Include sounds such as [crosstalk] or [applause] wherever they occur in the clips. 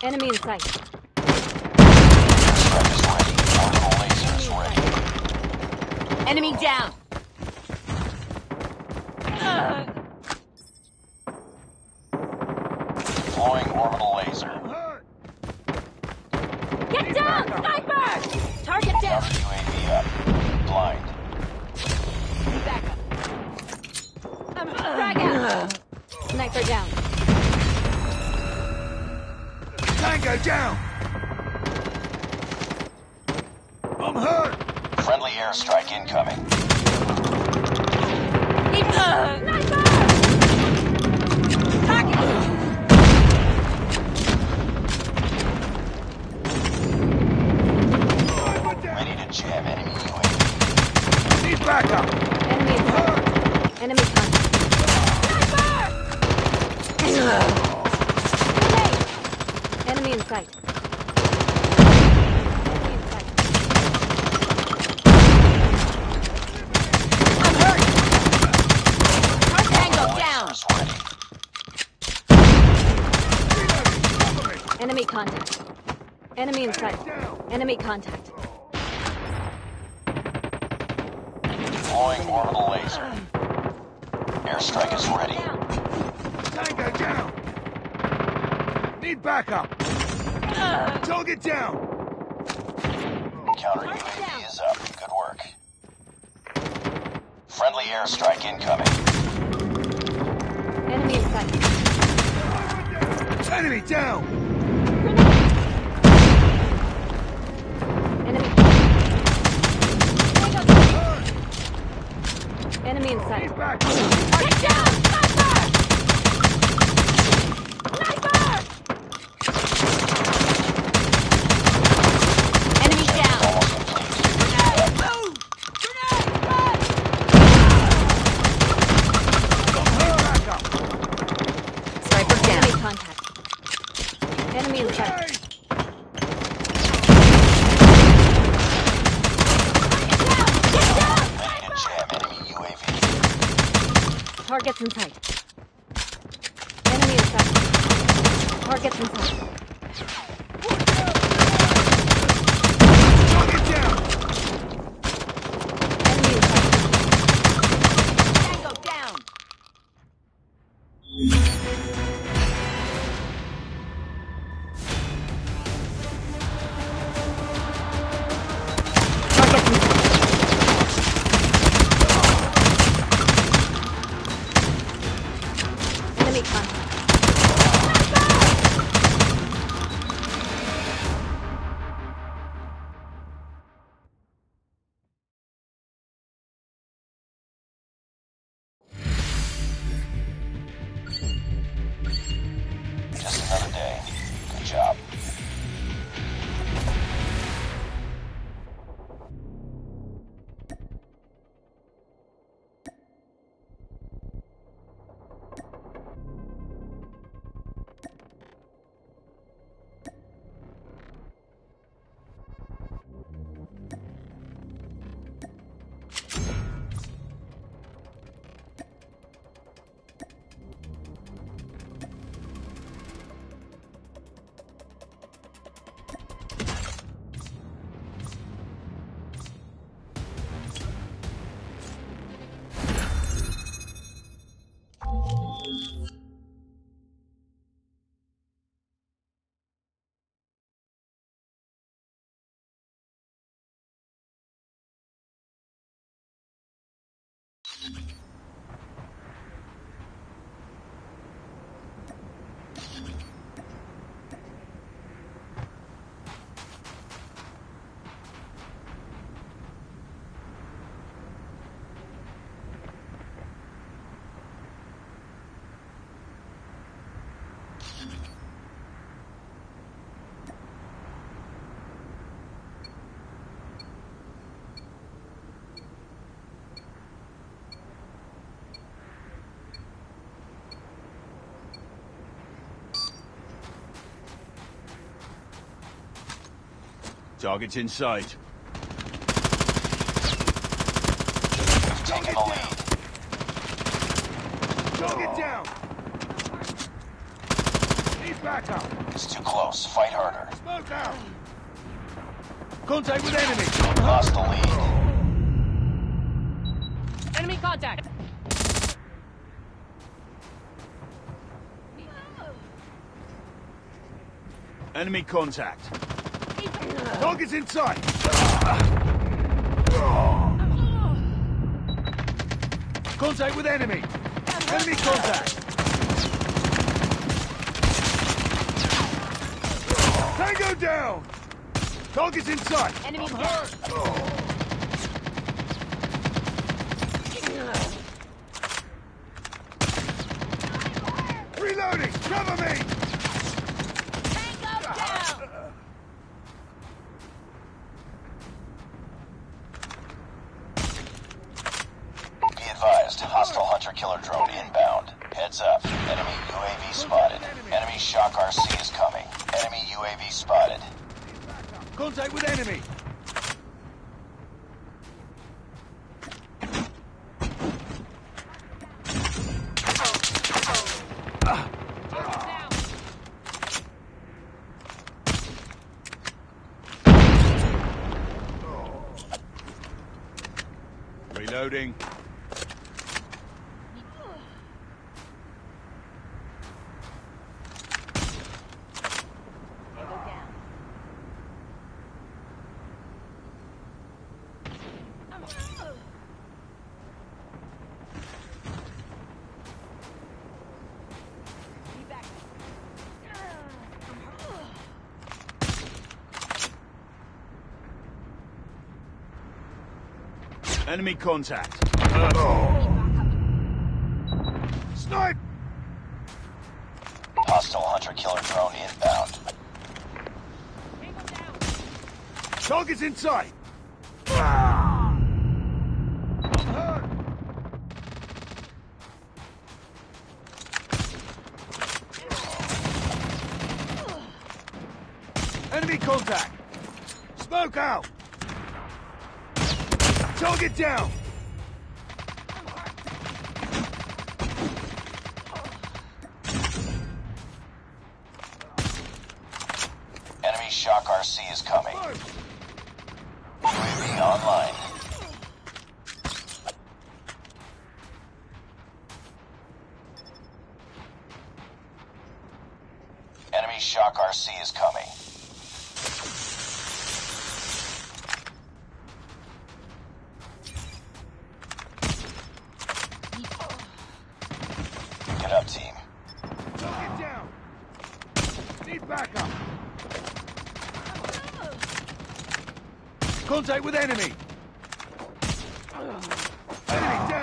Enemy in sight. Strike is ready. Orbital laser. Enemy down. Deploying orbital laser. Get down! Sniper! Target down! UAV up. Blind. Back up. Frag out! Sniper down. Tango down! I'm hurt! Friendly airstrike incoming. Sniper! Ready to jam enemy UAV. Need backup! Enemy in sight. Enemy contact. Grenade! Enemy in sight. Enemy in sight. I'm hurt. Tango down. Lasers ready. Enemy contact. Enemy in sight. Enemy contact. Deploying orbital laser. Airstrike is ready. Tango down! Need backup! Target down! Counter UAV is up. Good work. Friendly airstrike incoming. Enemy in sight. Enemy down! Enemy. Enemy in sight. Need backup! Get down! Sniper! Sniper! Enemy down. Almost complete. Backup! Sniper down. Enemy contact. Enemy in sight. Hey! Ready to jam enemy UAV. Targets in sight. Enemy sight. Targets in sight. Target's in sight. Taking the lead. Target down! Need backup. It's too close. Fight harder. Smoke out. Contact with enemy. Lost the lead. Enemy contact. Enemy contact. Target's in sight. Contact with enemy. Enemy contact. Tango down. Target's in sight. Enemy hurt. Reloading. Cover me. Tango down. Be advised, hostile hunter-killer drone inbound. Heads up. Enemy UAV spotted. Enemy shock RC is coming. Enemy UAV spotted. Contact with enemy. Reloading. Enemy contact. Snipe. Hostile hunter-killer drone inbound. Target's in sight. Enemy contact. Smoke out. Target down. Enemy shock RC is coming. UAV online. Enemy shock RC is coming. Get up, team. Target down. Need backup. Contact with enemy. Enemy down.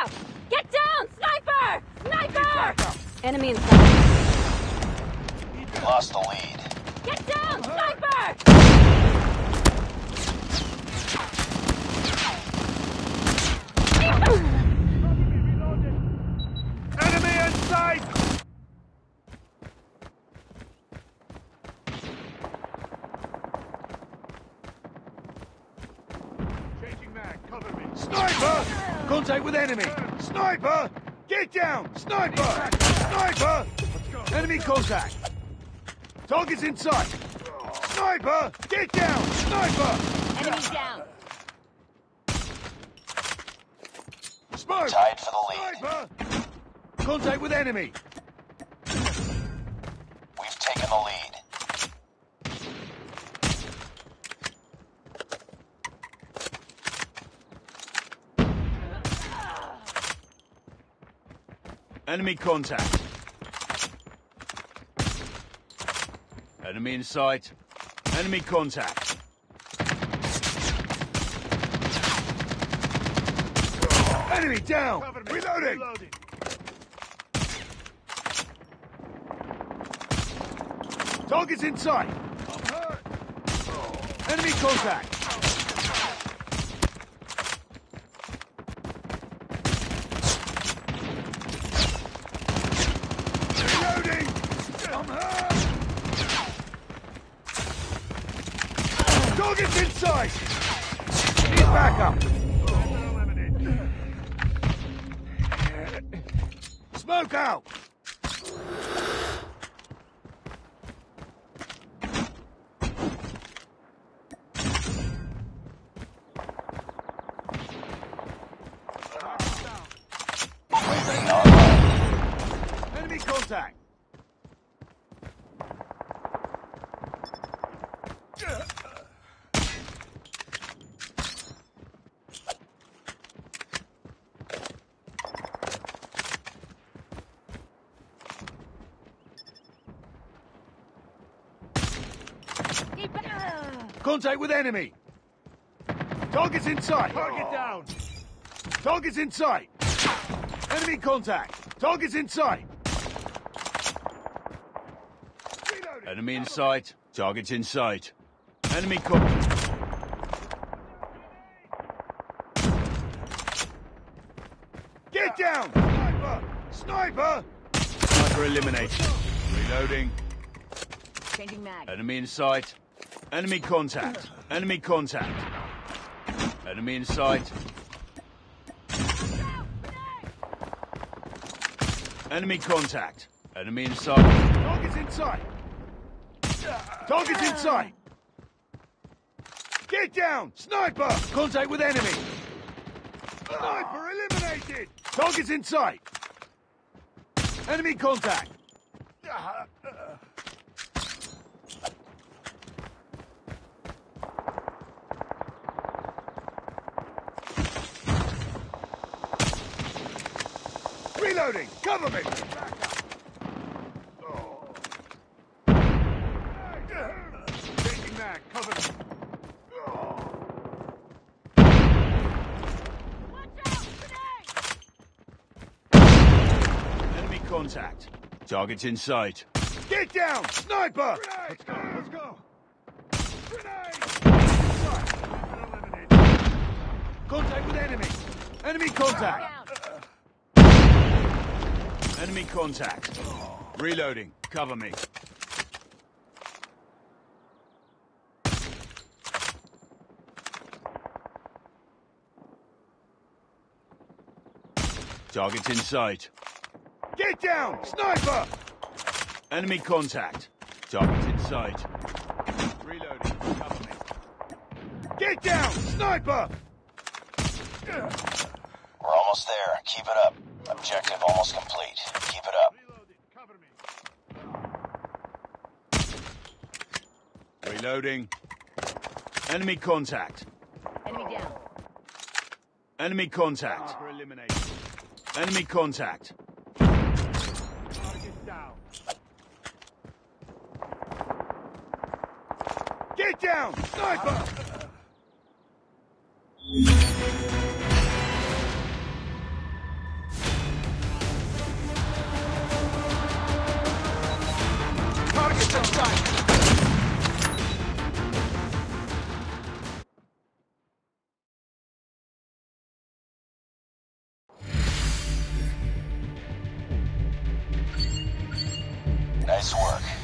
Out! Get down! Sniper! Sniper! Enemy in sight. Lost the lead. Get down! Sniper! Enemy in sight. Changing mag. Cover me. Sniper! Contact with enemy. Sniper! Get down! Sniper! Sniper! Enemy contact. Target's in sight. Sniper! Get down! Sniper! Enemy down! Tied for the lead. Sniper! Contact with enemy. We've taken the lead. Enemy contact. Enemy in sight. Enemy contact. Enemy down! Reloading! Target's in sight. Enemy contact. Reloading! I'm hurt! Target's in sight! Smoke out! UAV online. Enemy contact! Keep it- Contact with enemy! Target's in sight! Target oh. down! Target's in sight! Enemy contact! Target's in sight! Enemy in sight. Target's in sight. Enemy contact. Get down! Sniper! Sniper! Sniper eliminated. Reloading. Changing mag. Enemy in sight. Enemy contact. Enemy contact. Enemy in sight. Enemy contact. Enemy in sight. Target's in sight. Target's in sight. Get down! Sniper! Contact with enemy. Sniper eliminated! Target's in sight. Enemy contact. [laughs] Reloading! Cover me! Changing mag, cover me. Enemy contact. Target's in sight. Get down! Sniper! Let's go, let's go! Contact with enemy! Enemy contact! Enemy contact. Reloading. Cover me. Target's in sight. Get down! Sniper! Enemy contact. Target's in sight. Reloading. Cover me. Get down! Sniper! We're almost there. Keep it up. Objective almost complete. Keep it up. Reloading. Enemy contact. Enemy down. Enemy contact. Enemy contact. Target down. Get down! Sniper! Nice work.